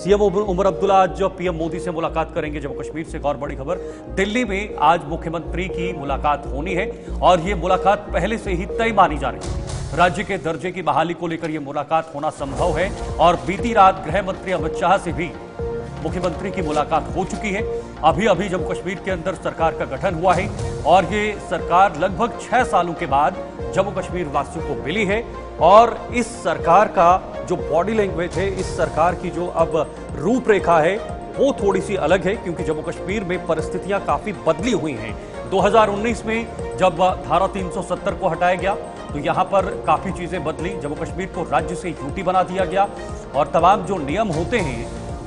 CM Omar Abdullah आज PM Modi से मुलाकात करेंगे, जम्मू कश्मीर से एक और बड़ी खबर। दिल्ली में आज मुख्यमंत्री की मुलाकात होनी है और ये मुलाकात पहले से ही तय मानी जा रही थी राज्य के दर्जे की बहाली को लेकर यह मुलाकात होना संभव है और बीती रात गृह मंत्री अमित शाह से भी मुख्यमंत्री की मुलाकात हो चुकी है। अभी अभी जम्मू कश्मीर के अंदर सरकार का गठन हुआ है और ये सरकार लगभग छह सालों के बाद जम्मू कश्मीर वासियों को मिली है और इस सरकार का जो बॉडी लैंग्वेज है, इस सरकार की जो अब रूपरेखा है, वो थोड़ी सी अलग है, क्योंकि जम्मू कश्मीर में परिस्थितियाँ काफ़ी बदली हुई हैं। 2019 में जब धारा 370 को हटाया गया तो यहाँ पर काफ़ी चीज़ें बदली। जम्मू कश्मीर को राज्य से यूटी बना दिया गया, और तमाम जो नियम होते हैं,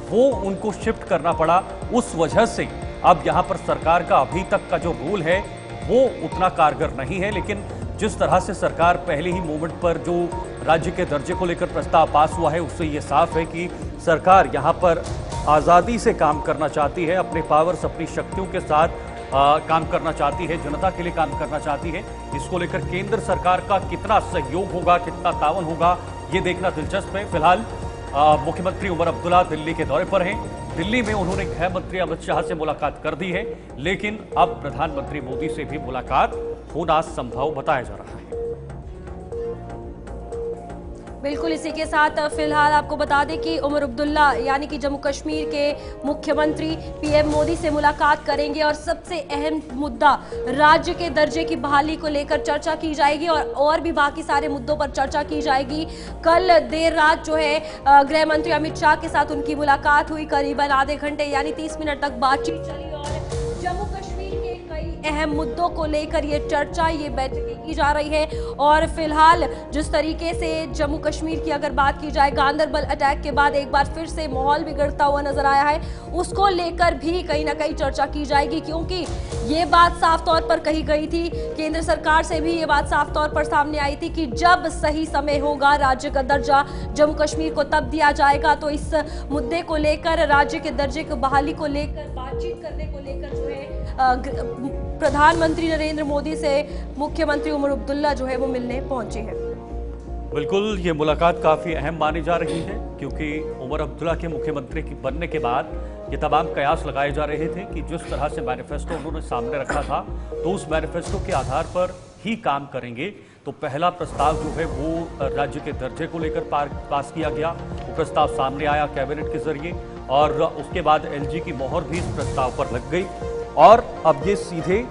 वो उनको शिफ्ट करना पड़ा। उस वजह से अब यहाँ पर सरकार का अभी तक का जो रूल है, वो उतना कारगर नहीं है, लेकिन जिस तरह से सरकार पहले ही मोमेंट पर जो राज्य के दर्जे को लेकर प्रस्ताव पास हुआ है उससे ये साफ़ है कि सरकार यहाँ पर आज़ादी से काम करना चाहती है अपने पावर्स अपनी शक्तियों के साथ आ, काम करना चाहती है जनता के लिए काम करना चाहती है। इसको लेकर केंद्र सरकार का कितना सहयोग होगा कितना तावन होगा ये देखना दिलचस्प है। फ़िलहाल मुख्यमंत्री उमर अब्दुल्ला दिल्ली के दौरे पर हैं। दिल्ली में उन्होंने गृह मंत्री अमित शाह से मुलाकात कर दी है लेकिन अब प्रधानमंत्री मोदी से भी मुलाकात होना संभव बताया जा रहा है। बिल्कुल इसी के साथ फ़िलहाल आपको बता दें कि उमर अब्दुल्ला, यानी कि जम्मू कश्मीर के मुख्यमंत्री पीएम मोदी से मुलाकात करेंगे और सबसे अहम मुद्दा राज्य के दर्जे की बहाली को लेकर चर्चा की जाएगी और और भी बाकी सारे मुद्दों पर चर्चा की जाएगी। कल देर रात जो है गृह मंत्री अमित शाह के साथ उनकी मुलाकात हुई। करीबन आधे घंटे, यानी तीस मिनट तक बातचीत चली और जम्मू अहम मुद्दों को लेकर ये चर्चा ये बैठकें की जा रही है। और फ़िलहाल जिस तरीके से जम्मू कश्मीर की अगर बात की जाए गांधरबल अटैक के बाद एक बार फिर से माहौल बिगड़ता हुआ नज़र आया है। उसको लेकर भी कहीं ना कहीं चर्चा की जाएगी, क्योंकि ये बात साफ़ तौर पर कही गई थी। केंद्र सरकार से भी ये बात साफ़ तौर पर सामने आई थी कि जब सही समय होगा, राज्य का दर्जा जम्मू कश्मीर को तब दिया जाएगा। तो इस मुद्दे को लेकर, राज्य के दर्जे की बहाली को लेकर, बातचीत करने को लेकर जो है प्रधानमंत्री नरेंद्र मोदी से मुख्यमंत्री उमर अब्दुल्ला जो है वो मिलने पहुँचे हैं। बिल्कुल, ये मुलाकात काफ़ी अहम मानी जा रही है, क्योंकि उमर अब्दुल्ला के मुख्यमंत्री की बनने के बाद ये तमाम कयास लगाए जा रहे थे कि जिस तरह से मैनिफेस्टो उन्होंने सामने रखा था तो उस मैनिफेस्टो के आधार पर ही काम करेंगे। तो पहला प्रस्ताव जो है वो राज्य के दर्जे को लेकर पास किया गया। वो प्रस्ताव सामने आया कैबिनेट के ज़रिए, और उसके बाद एलजी की मोहर भी इस प्रस्ताव पर लग गई। और अब ये सीधे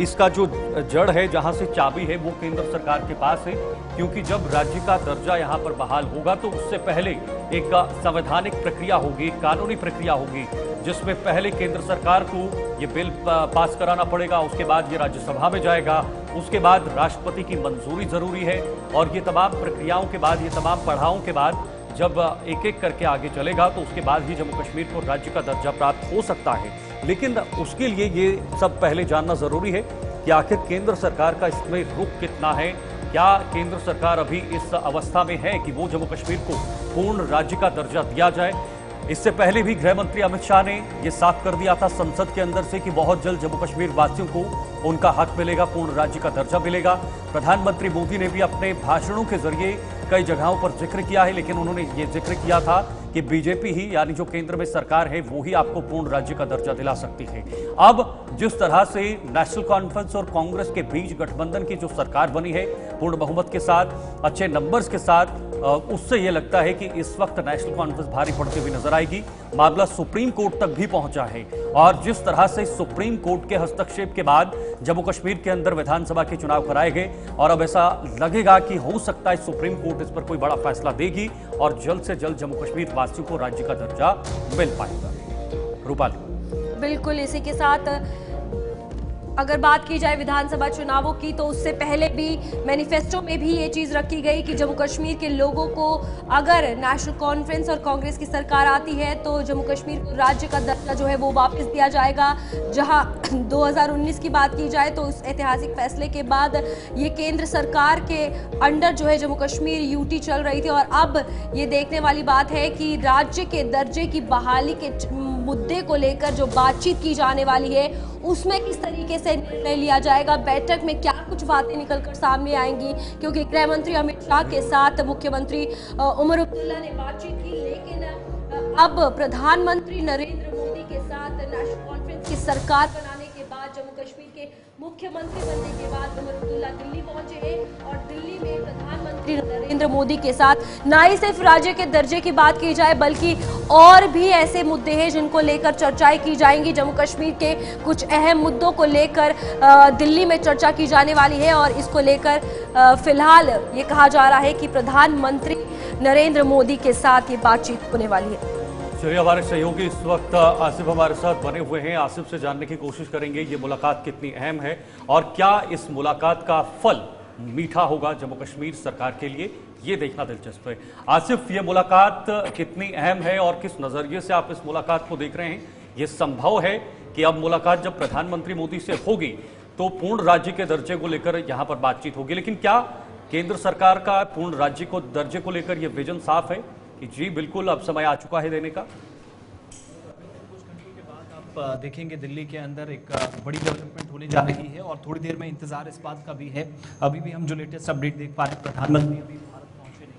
इसका जो जड़ है, जहाँ से चाबी है, वो केंद्र सरकार के पास है, क्योंकि जब राज्य का दर्जा यहाँ पर बहाल होगा तो उससे पहले एक संवैधानिक प्रक्रिया होगी कानूनी प्रक्रिया होगी, जिसमें पहले केंद्र सरकार को ये बिल पास कराना पड़ेगा, उसके बाद ये राज्यसभा में जाएगा, उसके बाद राष्ट्रपति की मंजूरी ज़रूरी है, और ये तमाम प्रक्रियाओं के बाद, ये तमाम पढ़ाओं के बाद जब एक एक करके आगे चलेगा तो उसके बाद ही जम्मू कश्मीर को राज्य का दर्जा प्राप्त हो सकता है। लेकिन उसके लिए ये सब पहले जानना ज़रूरी है कि आखिर केंद्र सरकार का इसमें रुख कितना है? क्या केंद्र सरकार अभी इस अवस्था में है कि वो जम्मू कश्मीर को पूर्ण राज्य का दर्जा दिया जाए? इससे पहले भी गृह मंत्री अमित शाह ने यह साफ़ कर दिया था संसद के अंदर से कि बहुत जल्द जम्मू कश्मीर वासियों को उनका हक मिलेगा, पूर्ण राज्य का दर्जा मिलेगा। प्रधानमंत्री मोदी ने भी अपने भाषणों के ज़रिए कई जगहों पर ज़िक्र किया है, लेकिन उन्होंने ये ज़िक्र किया था कि बीजेपी ही, यानी जो केंद्र में सरकार है, वो ही आपको पूर्ण राज्य का दर्जा दिला सकती है। अब जिस तरह से नेशनल कॉन्फ्रेंस और कांग्रेस के बीच गठबंधन की जो सरकार बनी है, पूर्ण बहुमत के साथ, अच्छे नंबर्स के साथ उससे यह लगता है कि इस वक्त नेशनल कॉन्फ्रेंस भारी पड़ती हुई नज़र आएगी। मामला सुप्रीम कोर्ट तक भी पहुँचा है। और जिस तरह से सुप्रीम कोर्ट के हस्तक्षेप के बाद जम्मू कश्मीर के अंदर विधानसभा के चुनाव कराए गए, और अब ऐसा लगेगा कि हो सकता है सुप्रीम कोर्ट इस पर कोई बड़ा फैसला देगी और जल्द से जल्द जम्मू कश्मीर वासियों को राज्य का दर्जा मिल पाएगा। रूपाली। बिल्कुल, इसी के साथ अगर बात की जाए विधानसभा चुनावों की तो उससे पहले भी मैनिफेस्टो में भी ये चीज़ रखी गई कि जम्मू कश्मीर के लोगों को अगर नेशनल कॉन्फ्रेंस और कांग्रेस की सरकार आती है तो जम्मू कश्मीर को राज्य का दर्जा जो है वो वापस दिया जाएगा। जहाँ 2019 की बात की जाए तो उस ऐतिहासिक फैसले के बाद ये केंद्र सरकार के अंडर जो है जम्मू कश्मीर यूटी चल रही थी। और अब ये देखने वाली बात है कि राज्य के दर्जे की बहाली के मुद्दे को लेकर जो बातचीत की जाने वाली है, उसमें किस तरीके से निर्णय लिया जाएगा, बैठक में क्या कुछ बातें निकलकर सामने आएँगी? क्योंकि गृह मंत्री अमित शाह के साथ मुख्यमंत्री उमर अब्दुल्ला ने बातचीत की, लेकिन अब प्रधानमंत्री नरेंद्र मोदी के साथ नेशनल कॉन्फ्रेंस की सरकार बनाने के बाद जम्मू कश्मीर के मुख्यमंत्री बनने के बाद उमर दिल्ली पहुँचे हैं और दिल्ली में प्रधानमंत्री नरेंद्र मोदी के साथ न ही सिर्फ़ राज्य के दर्जे की बात की जाए, बल्कि और भी ऐसे मुद्दे हैं जिनको लेकर चर्चाएँ की जाएँगी। जम्मू कश्मीर के कुछ अहम मुद्दों को लेकर दिल्ली में चर्चा की जाने वाली है और इसको लेकर फ़िलहाल ये कहा जा रहा है कि प्रधानमंत्री नरेंद्र मोदी के साथ ये बातचीत होने वाली है। चलिए हमारे सहयोगी इस वक्त आसिफ हमारे साथ बने हुए हैं। आसिफ से जानने की कोशिश करेंगे, ये मुलाकात कितनी अहम है और क्या इस मुलाकात का फल मीठा होगा जम्मू कश्मीर सरकार के लिए, ये देखना दिलचस्प है। आसिफ, ये मुलाकात कितनी अहम है और किस नज़रिए से आप इस मुलाकात को देख रहे हैं? ये संभव है कि अब मुलाकात जब प्रधानमंत्री मोदी से होगी तो पूर्ण राज्य के दर्जे को लेकर यहाँ पर बातचीत होगी। लेकिन क्या केंद्र सरकार का पूर्ण राज्य को दर्जे को लेकर यह विजन साफ़ है? कि जी बिल्कुल अब समय आ चुका है देने का। आप देखेंगे दिल्ली के अंदर एक बड़ी डेवलपमेंट होने जा रही है और थोड़ी देर में इंतज़ार इस बात का भी है। अभी भी हम जो लेटेस्ट अपडेट देख पा रहे हैं प्रधानमंत्री अभी भारत पहुँचे नहीं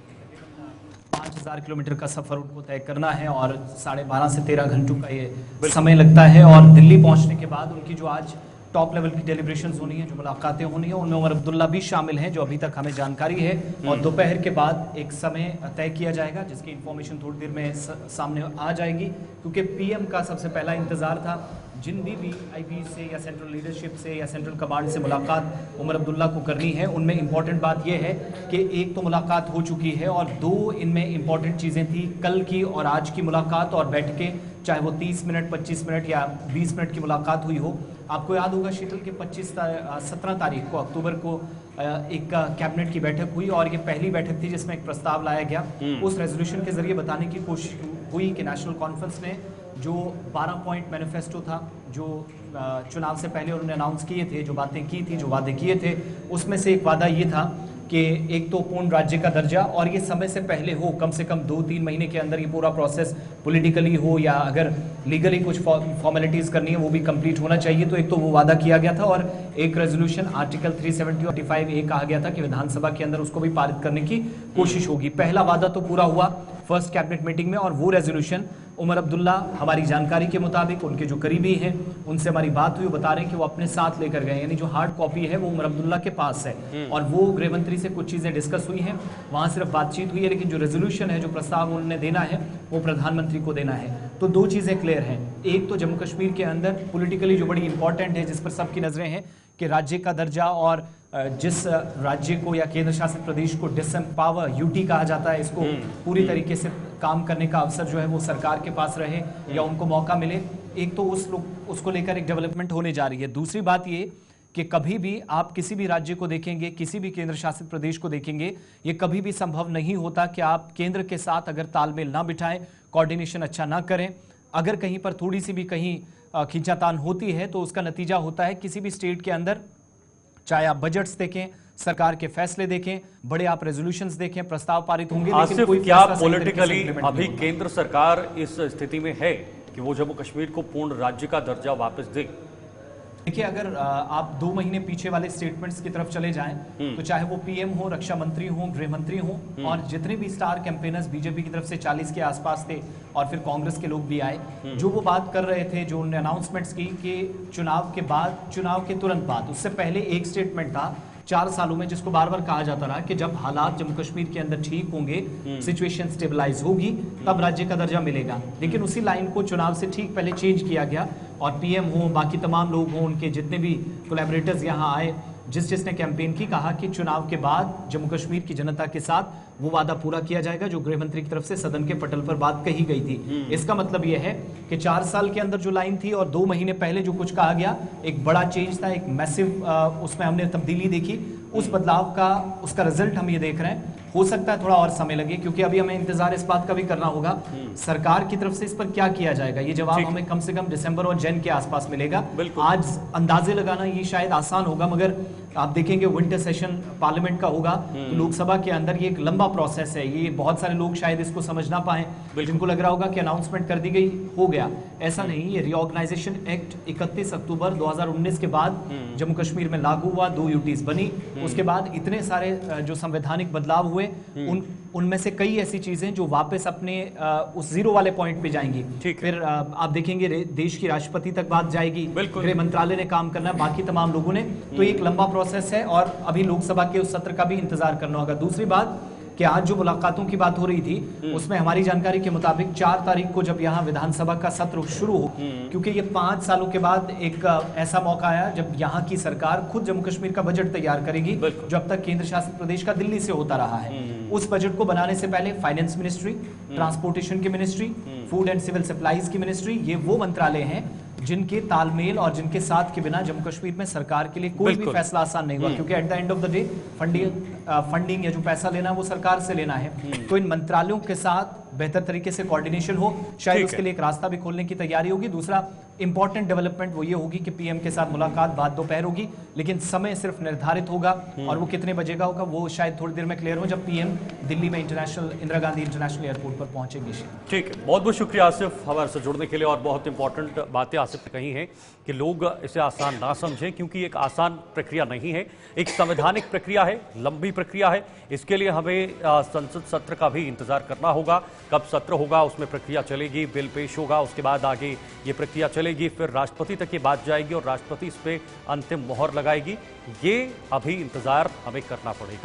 पाँच हज़ार किलोमीटर का सफ़र उनको तय करना है और साढ़े बारह से तेरह घंटों का ये समय लगता है और दिल्ली पहुँचने के बाद उनकी जो आज टॉप लेवल की डेलीब्रेशन होनी है जो मुलाकातें होनी है उनमें उमर अब्दुल्ला भी शामिल हैं जो अभी तक हमें जानकारी है। और दोपहर के बाद एक समय तय किया जाएगा जिसकी इन्फॉर्मेशन थोड़ी देर में सामने आ जाएगी। क्योंकि पीएम का सबसे पहला इंतज़ार था जिन भी भी आई से या सेंट्रल लीडरशिप से या सेंट्रल कमांड से मुलाकात उमर अब्दुल्ला को करनी है उनमें इंपॉर्टेंट बात यह है कि एक तो मुलाकात हो चुकी है और दो इनमें इंपॉर्टेंट चीज़ें थी कल की और आज की मुलाकात और बैठकें। चाहे वो 30 मिनट 25 मिनट या 20 मिनट की मुलाकात हुई हो आपको याद होगा शीतल के 25 सत्रह तारीख को अक्टूबर को एक कैबिनेट की बैठक हुई और ये पहली बैठक थी जिसमें एक प्रस्ताव लाया गया। उस रेजोल्यूशन के ज़रिए बताने की कोशिश हुई कि नेशनल कॉन्फ्रेंस ने जो 12 पॉइंट मैनिफेस्टो था जो चुनाव से पहले उन्होंने अनाउंस किए थे जो बातें की थी जो वादे किए थे उसमें से एक वादा ये था कि एक तो पूर्ण राज्य का दर्जा और ये समय से पहले हो, कम से कम दो तीन महीने के अंदर ये पूरा प्रोसेस पॉलिटिकली हो या अगर लीगली कुछ फॉर्मेलिटीज करनी है, वो भी कंप्लीट होना चाहिए। तो एक तो वो वादा किया गया था और एक रेजोल्यूशन आर्टिकल 370 और 45 ए कहा गया था कि विधानसभा के अंदर उसको भी पारित करने की कोशिश होगी। पहला वादा तो पूरा हुआ फ़र्स्ट कैबिनेट मीटिंग में और वो रेजोल्यूशन उमर अब्दुल्ला हमारी जानकारी के मुताबिक उनके जो करीबी हैं उनसे हमारी बात हुई बता रहे हैं कि वो अपने साथ लेकर गए यानी जो हार्ड कॉपी है वो उमर अब्दुल्ला के पास है। और वो गृहमंत्री से कुछ चीज़ें डिस्कस हुई हैं। वहाँ सिर्फ़ बातचीत हुई है लेकिन जो रेजोल्यूशन है जो प्रस्ताव उन्होंने देना है वो प्रधानमंत्री को देना है। तो दो चीज़ें क्लियर हैं। एक तो जम्मू कश्मीर के अंदर पोलिटिकली जो बड़ी इंपॉर्टेंट है जिस पर सबकी नज़रें हैं कि राज्य का दर्जा और जिस राज्य को या केंद्र शासित प्रदेश को डिसम्पावर यूटी कहा जाता है इसको पूरी तरीके से काम करने का अवसर जो है वो सरकार के पास रहे या उनको मौका मिले। एक तो उस लोग, उसको लेकर एक डेवलपमेंट होने जा रही है। दूसरी बात ये कि कभी भी आप किसी भी राज्य को देखेंगे, किसी भी केंद्र शासित प्रदेश को देखेंगे, ये कभी भी संभव नहीं होता कि आप केंद्र के साथ अगर तालमेल ना बिठाएँ कोऑर्डिनेशन अच्छा ना करें। अगर कहीं पर थोड़ी सी भी कहीं खींचातान होती है तो उसका नतीजा होता है किसी भी स्टेट के अंदर चाहे आप बजट्स देखें सरकार के फैसले देखें बड़े आप रेजोल्यूशन देखें प्रस्ताव पारित होंगे लेकिन कोई क्या पॉलिटिकली अभी केंद्र सरकार इस स्थिति में है कि वो जम्मू कश्मीर को पूर्ण राज्य का दर्जा वापस दे? देखिए अगर आप दो महीने पीछे वाले स्टेटमेंट्स की तरफ़ चले जाएँ तो चाहे वो पीएम हो रक्षा मंत्री हो गृह मंत्री हो और जितने भी स्टार कैंपेनर्स बीजेपी की तरफ़ से 40 के आसपास थे और फिर कांग्रेस के लोग भी आए जो वो बात कर रहे थे जो उन्होंने अनाउंसमेंट्स की कि चुनाव के बाद चुनाव के तुरंत बाद उससे पहले एक स्टेटमेंट था चार सालों में जिसको बार बार कहा जाता रहा कि जब हालात जम्मू कश्मीर के अंदर ठीक होंगे सिचुएशन स्टेबलाइज होगी तब राज्य का दर्जा मिलेगा। लेकिन उसी लाइन को चुनाव से ठीक पहले चेंज किया गया और पीएम हो बाकी तमाम लोग हों उनके जितने भी कोलेबरेटर्स यहाँ आए जिस जिसने कैंपेन की कहा कि चुनाव के बाद जम्मू कश्मीर की जनता के साथ वो वादा पूरा किया जाएगा जो गृह मंत्री की तरफ़ से सदन के पटल पर बात कही गई थी। इसका मतलब यह है कि चार साल के अंदर जो लाइन थी और दो महीने पहले जो कुछ कहा गया एक बड़ा चेंज था एक मैसिव उसमें हमने तब्दीली देखी। उस बदलाव का उसका रिज़ल्ट हम ये देख रहे हैं। हो सकता है थोड़ा और समय लगे क्योंकि अभी हमें इंतज़ार इस बात का भी करना होगा। सरकार की तरफ़ से इस पर क्या किया जाएगा? ये जवाब हमें कम से कम दिसंबर और जैन के आसपास मिलेगा। आज अंदाजे लगाना ये शायद आसान होगा मगर आप देखेंगे विंटर सेशन पार्लियामेंट का होगा तो लोकसभा के अंदर ये एक लंबा प्रोसेस है। ये बहुत सारे लोग शायद इसको समझ ना पाए। जिनको लग रहा होगा कि अनाउंसमेंट कर दी गई हो गया। ऐसा नहीं ये रिओर्गेनाइजेशन एक्ट 31 अक्टूबर 2019 के बाद जम्मू कश्मीर में लागू हुआ दो यूटीज बनी। उसके बाद इतने सारे जो संवैधानिक बदलाव हुए उन उनमें से कई ऐसी चीज़ें जो वापस अपने उस ज़ीरो वाले पॉइंट पे जाएँगी। ठीक फिर आप देखेंगे देश की राष्ट्रपति तक बात जाएगी। बिल्कुल। गृह मंत्रालय ने काम करना है बाकी तमाम लोगों ने। तो एक लंबा प्रोसेस है और अभी लोकसभा के उस सत्र का भी इंतज़ार करना होगा। दूसरी बात कि आज जो मुलाकातों की बात हो रही थी उसमें हमारी जानकारी के मुताबिक चार तारीख को जब यहाँ विधानसभा का सत्र शुरू हो क्योंकि ये पाँच सालों के बाद एक ऐसा मौका आया जब यहाँ की सरकार खुद जम्मू कश्मीर का बजट तैयार करेगी। जो अब तक केंद्र शासित प्रदेश का दिल्ली से होता रहा है। उस बजट को बनाने से पहले फाइनेंस मिनिस्ट्री ट्रांसपोर्टेशन की ministry food and civil supplies की मिनिस्ट्री ये वो मंत्रालय हैं जिनके तालमेल और जिनके साथ के बिना जम्मू कश्मीर में सरकार के लिए कोई भी फैसला आसान नहीं हुआ क्योंकि at the end of the day funding funding या जो पैसा लेना है वो सरकार से लेना है। तो इन मंत्रालयों के साथ बेहतर तरीके से कोऑर्डिनेशन हो शायद उसके लिए एक रास्ता भी खोलने की तैयारी होगी। दूसरा इंपॉर्टेंट डेवलपमेंट वो ये होगी कि पीएम के साथ मुलाकात बाद दोपहर होगी लेकिन समय सिर्फ़ निर्धारित होगा और वो कितने बजे का होगा वो शायद थोड़ी देर में क्लियर हो जब पीएम दिल्ली में international Indira Gandhi international airport पर पहुँचेंगे ठीक है। बहुत बहुत शुक्रिया आसिफ हमारे से जुड़ने के लिए और बहुत इंपॉर्टेंट बातें आसिफ ने कही हैं कि लोग इसे आसान ना समझें क्योंकि एक आसान प्रक्रिया नहीं है। एक संवैधानिक प्रक्रिया है लंबी प्रक्रिया है। इसके लिए हमें संसद सत्र का भी इंतज़ार करना होगा। कब सत्र होगा, उसमें प्रक्रिया चलेगी, बिल पेश होगा, उसके बाद आगे ये प्रक्रिया चलेगी, फिर राष्ट्रपति तक ये बात जाएगी और राष्ट्रपति इस पर अंतिम मोहर लगाएगी। ये अभी इंतज़ार हमें करना पड़ेगा।